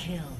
Kill.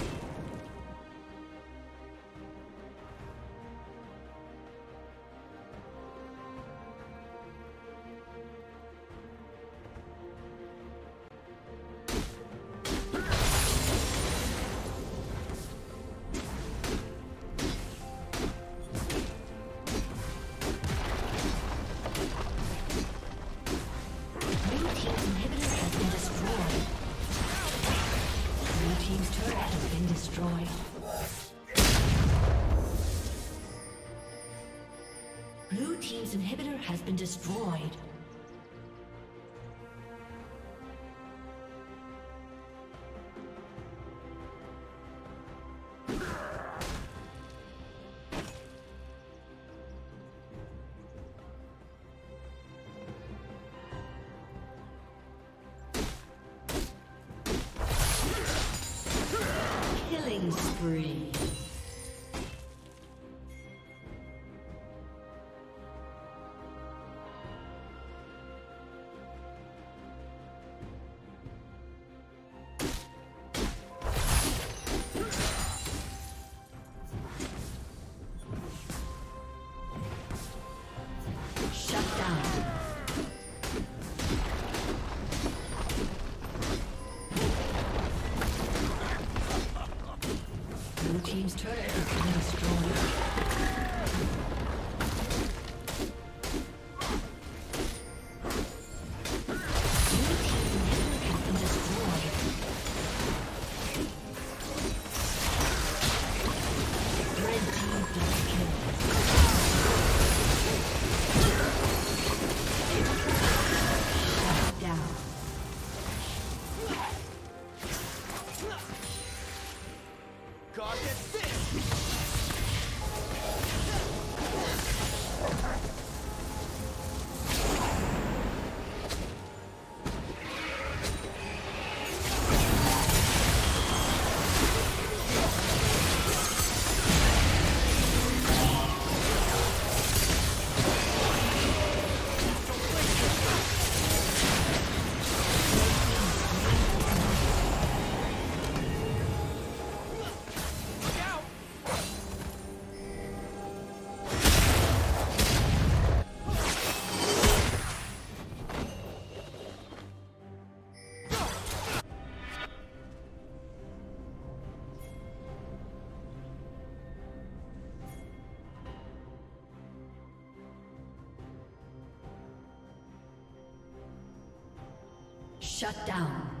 Has been destroyed. Shut down.